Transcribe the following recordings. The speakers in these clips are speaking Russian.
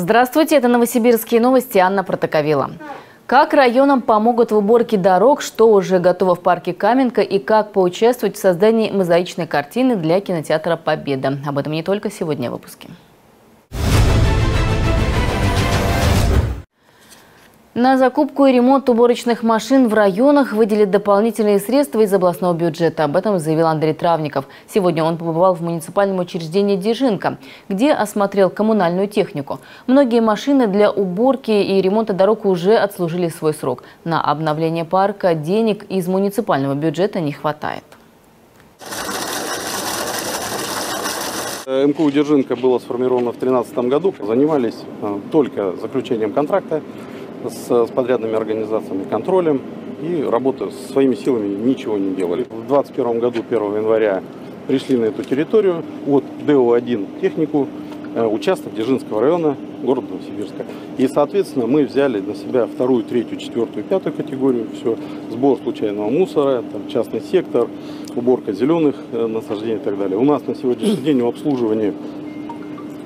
Здравствуйте, это новосибирские новости, Анна Протоковила. Как районам помогут в уборке дорог, что уже готово в парке Каменка и как поучаствовать в создании мозаичной картины для кинотеатра «Победа». Об этом не только сегодня в выпуске. На закупку и ремонт уборочных машин в районах выделят дополнительные средства из областного бюджета. Об этом заявил Андрей Травников. Сегодня он побывал в муниципальном учреждении «Дежинка», где осмотрел коммунальную технику. Многие машины для уборки и ремонта дорог уже отслужили свой срок. На обновление парка денег из муниципального бюджета не хватает. МКУ «Держинка» было сформировано в 2013 году. Занимались э, только заключением контракта с, с подрядными организациями, контролем и работы своими силами ничего не делали. В 2021 году, 1 января, пришли на эту территорию от ДО-1 технику, э, участок Дзержинского района города Новосибирска. И, соответственно, мы взяли на себя вторую, третью, четвертую, пятую категорию. Все, сбор случайного мусора, там, частный сектор, уборка зеленых э, насаждений и так далее. У нас на сегодняшний день в обслуживании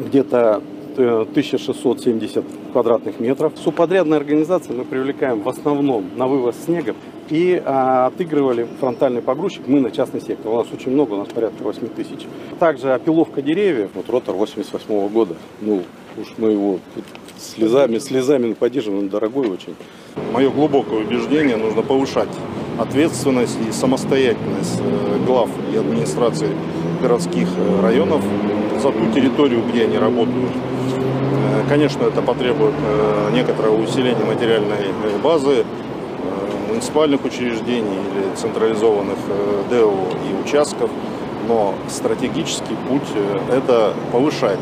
где-то 1670 э, квадратных метров. Субподрядные организации мы привлекаем в основном на вывоз снега и а, отыгрывали фронтальный погрузчик мы на частный сектор. У нас очень много, у нас порядка 8 тысяч. Также опиловка деревьев, вот ротор 88 -го года. Ну, уж мы его слезами, слезами поддерживаем, он дорогой очень. Мое глубокое убеждение, нужно повышать ответственность и самостоятельность э, глав и администрации городских э, районов за ту территорию, где они работают. Э, конечно, это потребует некоторого усиления материальной базы муниципальных учреждений или централизованных ДЭО и участков, но стратегический путь – это повышать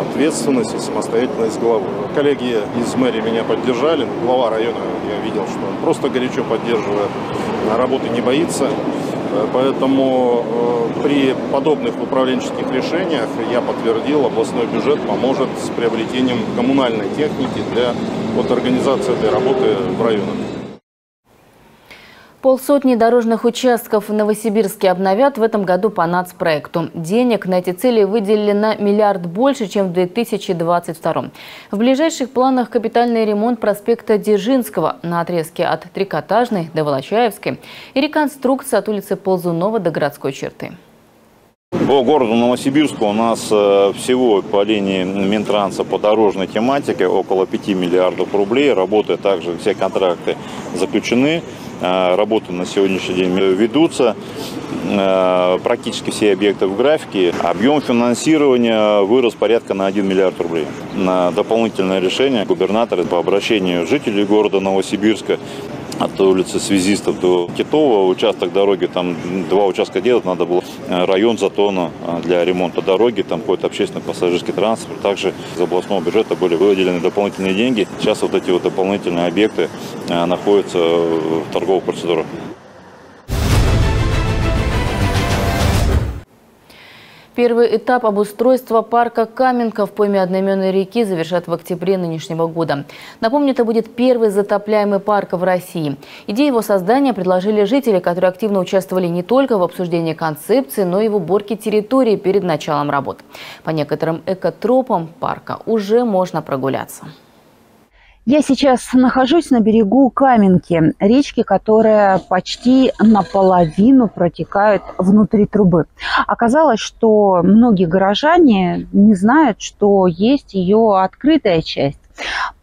ответственность и самостоятельность главы. Коллеги из мэрии меня поддержали, глава района, я видел, что он просто горячо поддерживает, работы не боится. Поэтому э, при подобных управленческих решениях, я подтвердил, областной бюджет поможет с приобретением коммунальной техники для вот, организации этой работы в районах. Полсотни дорожных участков в Новосибирске обновят в этом году по нацпроекту. Денег на эти цели выделили на миллиард больше, чем в 2022. В ближайших планах капитальный ремонт проспекта Дзержинского на отрезке от Трикотажной до Волочаевской и реконструкция от улицы Ползунова до городской черты. По городу Новосибирску у нас э, всего по линии Минтранса по дорожной тематике около 5 миллиардов рублей. Работы также, все контракты заключены. Э, работы на сегодняшний день ведутся. Э, практически все объекты в графике. Объем финансирования вырос порядка на 1 миллиард рублей. На дополнительное решение губернатора по обращению жителей города Новосибирска от улицы Связистов до Китова, участок дороги, там два участка делать, надо было э, район Затона для ремонта дороги, там какой-то общественный пассажирский транспорт. Также из областного бюджета были выделены дополнительные деньги. Сейчас вот эти вот дополнительные объекты находятся в торговых процедурах. Первый этап обустройства парка Каменка в пойме одноименной реки завершат в октябре нынешнего года. Напомню, это будет первый затопляемый парк в России. Идею его создания предложили жители, которые активно участвовали не только в обсуждении концепции, но и в уборке территории перед началом работ. По некоторым экотропам парка уже можно прогуляться. Я сейчас нахожусь на берегу Каменки, речки, которая почти наполовину протекает внутри трубы. Оказалось, что многие горожане не знают, что есть ее открытая часть.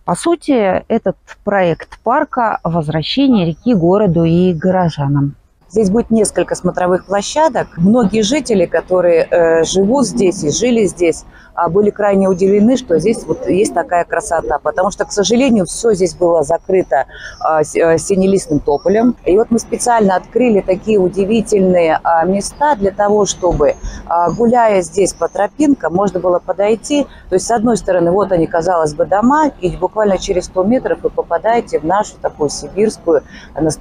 По сути, этот проект парка – возвращение реки городу и горожанам. Здесь будет несколько смотровых площадок. Многие жители, которые э, живут здесь и жили здесь, э, были крайне удивлены, что здесь вот есть такая красота. Потому что, к сожалению, все здесь было закрыто э, синелистным тополем. И вот мы специально открыли такие удивительные э, места для того, чтобы, э, гуляя здесь по тропинкам, можно было подойти. То есть, с одной стороны, вот они, казалось бы, дома, и буквально через 100 метров вы попадаете в нашу такую сибирскую,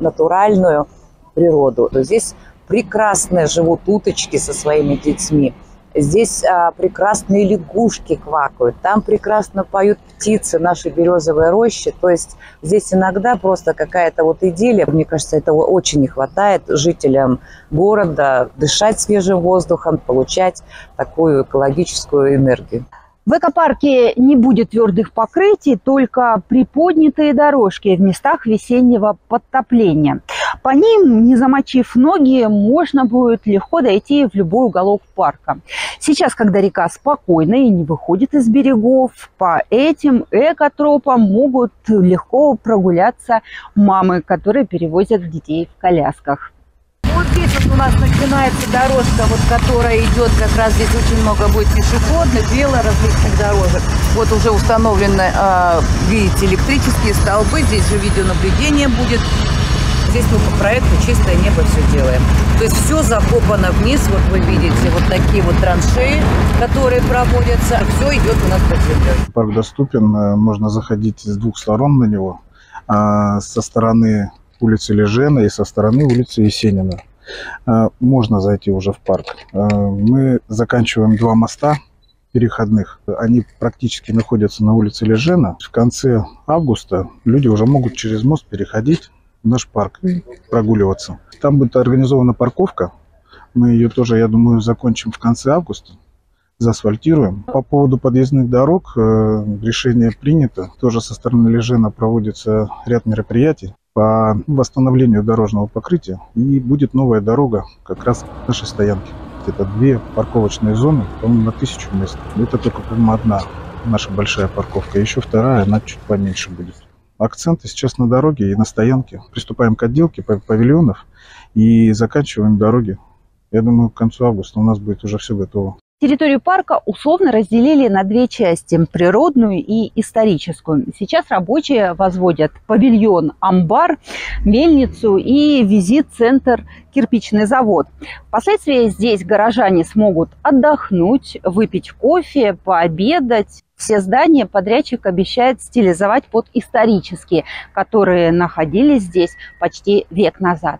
натуральную природу. Здесь прекрасно живут уточки со своими детьми. Здесь а, прекрасные лягушки квакают, там прекрасно поют птицы, наши березовые рощи. То есть здесь иногда просто какая-то вот идиллия. Мне кажется, этого очень не хватает жителям города дышать свежим воздухом, получать такую экологическую энергию. В экопарке не будет твердых покрытий, только приподнятые дорожки в местах весеннего подтопления. По ним, не замочив ноги, можно будет легко дойти в любой уголок парка. Сейчас, когда река спокойна и не выходит из берегов, по этим экотропам могут легко прогуляться мамы, которые перевозят детей в колясках. Вот здесь вот у нас начинается дорожка, вот которая идет, как раз здесь очень много будет пешеходных, велоразличных дорожек. Вот уже установлены, а, видите, электрические столбы, здесь же видеонаблюдение будет. Здесь мы по проекту «Чистое небо» все делаем. То есть все закопано вниз, вот вы видите, вот такие вот траншеи, которые проводятся. Все идет у нас под землей. Парк доступен, э, можно заходить с двух сторон на него. А, Со стороны улицы Лежена и со стороны улицы Есенина. А, Можно зайти уже в парк. А, Мы заканчиваем два моста переходных. Они практически находятся на улице Лежена. В конце августа люди уже могут через мост переходить наш парк и прогуливаться. Там будет организована парковка. Мы ее тоже, я думаю, закончим в конце августа заасфальтируем. По поводу подъездных дорог э, решение принято. Тоже со стороны Лежена проводится ряд мероприятий по восстановлению дорожного покрытия. И будет новая дорога как раз к нашей стоянке. Это две парковочные зоны, по-моему, на тысячу мест. Это только, по-моему, одна наша большая парковка. Еще вторая, она чуть поменьше будет. Акценты сейчас на дороге и на стоянке. Приступаем к отделке пав- павильонов и заканчиваем дороги. Я думаю, к концу августа у нас будет уже все готово. Территорию парка условно разделили на две части – природную и историческую. Сейчас рабочие возводят павильон «Амбар», мельницу и визит-центр «Кирпичный завод». Впоследствии здесь горожане смогут отдохнуть, выпить кофе, пообедать. Все здания подрядчик обещает стилизовать под исторические, которые находились здесь почти век назад.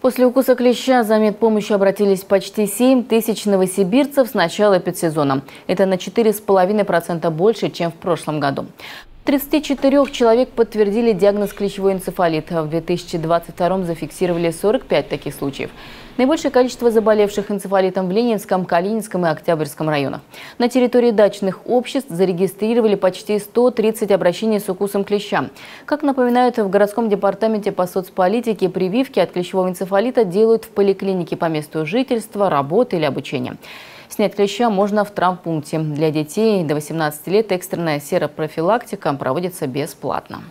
После укуса клеща за медпомощью обратились почти 7 тысяч новосибирцев с начала эпидсезона. Это на 4,5% больше, чем в прошлом году. 34 человек подтвердили диагноз клещевой энцефалит. В 2022 зафиксировали 45 таких случаев. Наибольшее количество заболевших энцефалитом в Ленинском, Калининском и Октябрьском районах. На территории дачных обществ зарегистрировали почти 130 обращений с укусом клеща. Как напоминают в городском департаменте по соцполитике, прививки от клещевого энцефалита делают в поликлинике по месту жительства, работы или обучения. Снять клеща можно в травмпункте. Для детей до 18 лет экстренная серопрофилактика проводится бесплатно.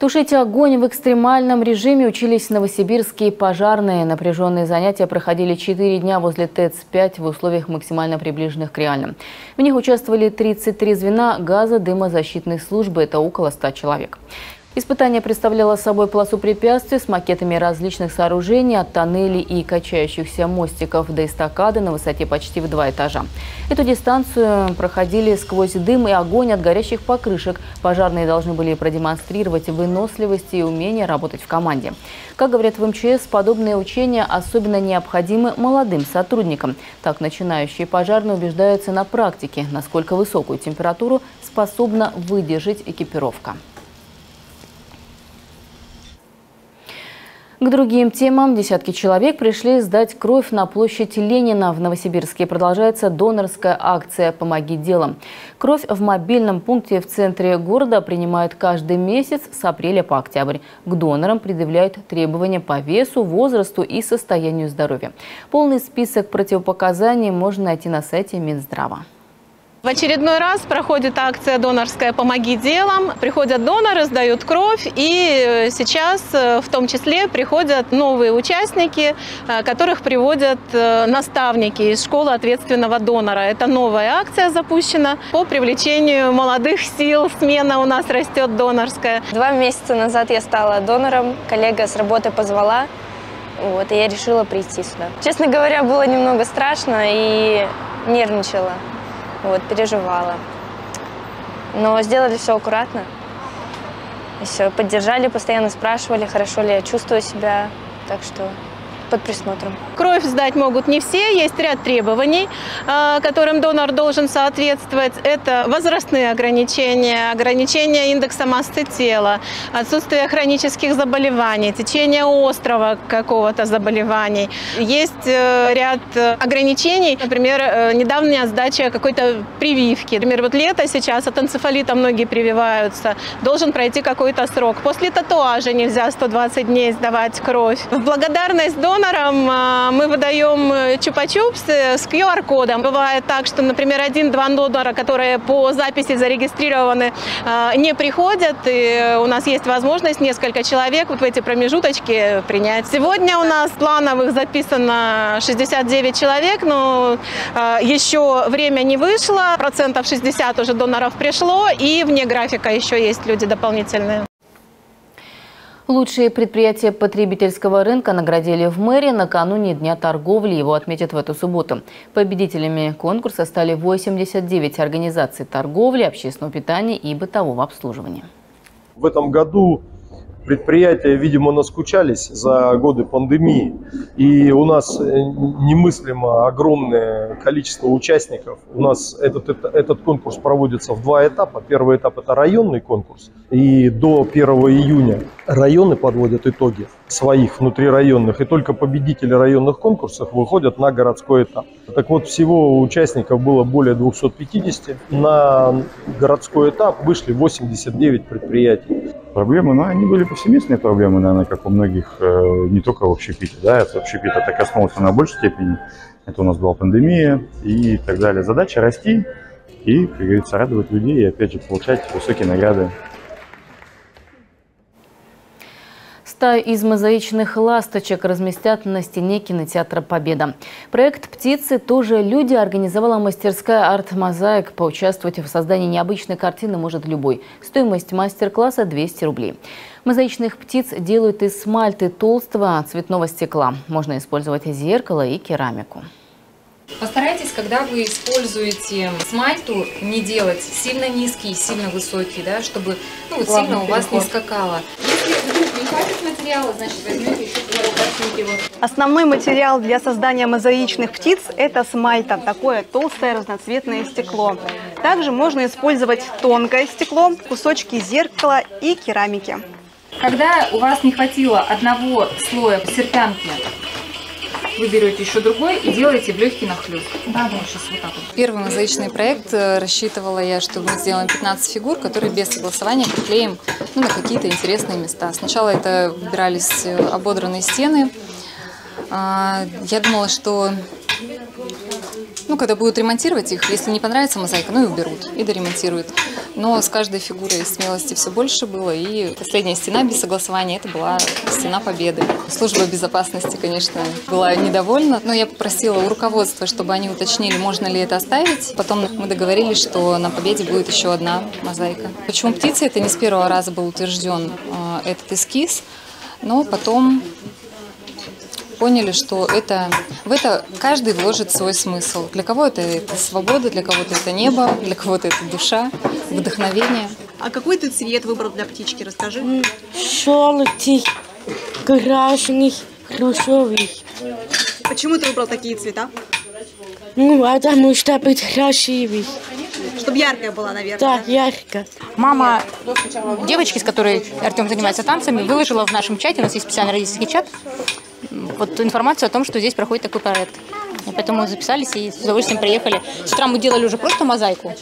Тушить огонь в экстремальном режиме учились новосибирские пожарные. Напряженные занятия проходили 4 дня возле ТЭЦ-5 в условиях максимально приближенных к реальным. В них участвовали 33 звена газо-дымозащитной службы, это около 100 человек. Испытание представляло собой полосу препятствий с макетами различных сооружений, от тоннелей и качающихся мостиков до эстакады на высоте почти в два этажа. Эту дистанцию проходили сквозь дым и огонь от горящих покрышек. Пожарные должны были продемонстрировать выносливость и умение работать в команде. Как говорят в МЧС, подобные учения особенно необходимы молодым сотрудникам. Так начинающие пожарные убеждаются на практике, насколько высокую температуру способна выдержать экипировка. К другим темам десятки человек пришли сдать кровь на площадь Ленина. В Новосибирске продолжается донорская акция «Помоги делом». Кровь в мобильном пункте в центре города принимают каждый месяц с апреля по октябрь. К донорам предъявляют требования по весу, возрасту и состоянию здоровья. Полный список противопоказаний можно найти на сайте Минздрава. В очередной раз проходит акция донорская «Помоги делом». Приходят доноры, сдают кровь, и сейчас э, в том числе приходят новые участники, э, которых приводят э, наставники из школы ответственного донора. Это новая акция запущена по привлечению молодых сил. Смена у нас растет донорская. Два месяца назад я стала донором, коллега с работы позвала, вот, и я решила прийти сюда. Честно говоря, было немного страшно и нервничала, вот, переживала. Но сделали все аккуратно. И все, поддержали, постоянно спрашивали, хорошо ли я чувствую себя. Так что под присмотром. Кровь сдать могут не все, есть ряд требований, э, которым донор должен соответствовать. Это возрастные ограничения, ограничения индекса массы тела, отсутствие хронических заболеваний, течение острого какого-то заболеваний. Есть э, ряд ограничений, например, э, недавняя сдача какой-то прививки. Например, вот лето сейчас от энцефалита многие прививаются, должен пройти какой-то срок. После татуажа нельзя 120 дней сдавать кровь. В благодарность донорам а, мы выдаем э, чупа-чупсы с QR-кодом. Бывает так, что, например, один-два донора, которые по записи зарегистрированы, а, не приходят, и у нас есть возможность несколько человек вот в эти промежуточки принять. Сегодня у нас плановых записано 69 человек, но а, еще время не вышло, процентов 60 уже доноров пришло, и вне графика еще есть люди дополнительные. Лучшие предприятия потребительского рынка наградили в мэрии накануне Дня торговли. Его отметят в эту субботу. Победителями конкурса стали 89 организаций торговли, общественного питания и бытового обслуживания. В этом году предприятия, видимо, наскучались за годы пандемии, и у нас э, немыслимо огромное количество участников. У нас этот, этот, этот конкурс проводится в два этапа. Первый этап – это районный конкурс, и до 1 июня районы подводят итоги своих внутрирайонных, и только победители районных конкурсов выходят на городской этап. Так вот, всего участников было более 250. На городской этап вышли 89 предприятий. Проблемы, ну, они были повсеместные проблемы, наверное, как у многих, э, не только в общепите, да, это общепит это коснулся на большей степени. Это у нас была пандемия и так далее. Задача расти и, как говорится, радовать людей и, опять же, получать высокие награды Стаю из мозаичных ласточек разместят на стене кинотеатра «Победа». Проект «Птицы» тоже люди организовала мастерская арт-мозаик. Поучаствовать в создании необычной картины может любой. Стоимость мастер-класса 200 рублей. Мозаичных птиц делают из смальты толстого цветного стекла. Можно использовать зеркало и керамику. Постарайтесь, когда вы используете смальту, не делать сильно низкий, сильно высокий, да, чтобы ну, вот сильно у вас не скакало. Если вдруг не хватит материала, значит возьмете еще. Основной материал для создания мозаичных птиц – это смальта, такое толстое разноцветное стекло. Также можно использовать тонкое стекло, кусочки зеркала и керамики. Когда у вас не хватило одного слоя серпянки, вы берете еще другой и делаете в легкий нахлест. Да, да. Сейчас вот так вот. Первый мозаичный проект э, рассчитывала я, что мы сделаем 15 фигур, которые без согласования приклеим ну, на какие-то интересные места. Сначала это выбирались э, ободранные стены. А, я думала, что ну, когда будут ремонтировать их, если не понравится мозаика, ну и уберут, и доремонтируют. Но с каждой фигурой смелости все больше было, и последняя стена без согласования, это была стена победы. Служба безопасности, конечно, была недовольна, но я попросила у руководства, чтобы они уточнили, можно ли это оставить. Потом мы договорились, что на победе будет еще одна мозаика. Почему птицы? Это не с первого раза был утвержден э, этот эскиз, но потом поняли, что это, в это каждый вложит свой смысл. Для кого-то это свобода, для кого-то это небо, для кого-то это душа, вдохновение. А какой ты цвет выбрал для птички, расскажи. Желтый, красный, русовый. Почему ты выбрал такие цвета? Ну, потому что быть красивый. Чтобы яркая была, наверное. Да, ярко. Мама девочки, с которой Артем занимается танцами, выложила в нашем чате, у нас есть специальный родительский чат, вот информацию о том, что здесь проходит такой проект. И поэтому мы записались и с удовольствием приехали. С утра мы делали уже просто мозаику,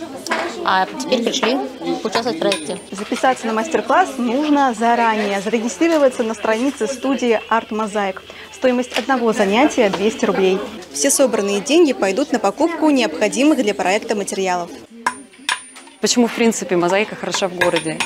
а теперь пришли поучаствовать в проекте. Записаться на мастер-класс нужно заранее. Зарегистрироваться на странице студии Art Mosaic. Стоимость одного занятия 200 рублей. Все собранные деньги пойдут на покупку необходимых для проекта материалов. Почему, в принципе, мозаика хороша в городе?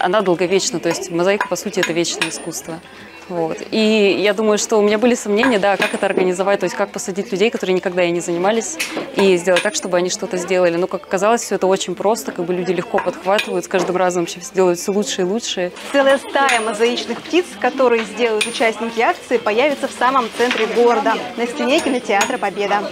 Она долговечна, то есть мозаика, по сути, это вечное искусство. Вот. И я думаю, что у меня были сомнения, да, как это организовать, то есть как посадить людей, которые никогда и не занимались, и сделать так, чтобы они что-то сделали. Но, как оказалось, все это очень просто, как бы люди легко подхватывают, с каждым разом вообще делают все лучше и лучше. Целая стая мозаичных птиц, которые сделают участники акции, появится в самом центре города, на стене кинотеатра «Победа».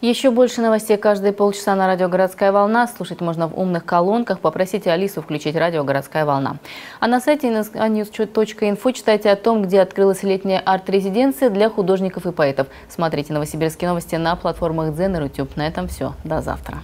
Еще больше новостей каждые полчаса на радио «Городская волна». Слушать можно в умных колонках. Попросите Алису включить радио «Городская волна». А на сайте news.info читайте о том, где открылась летняя арт-резиденция для художников и поэтов. Смотрите новосибирские новости на платформах Дзен и Рутюб. На этом все. До завтра.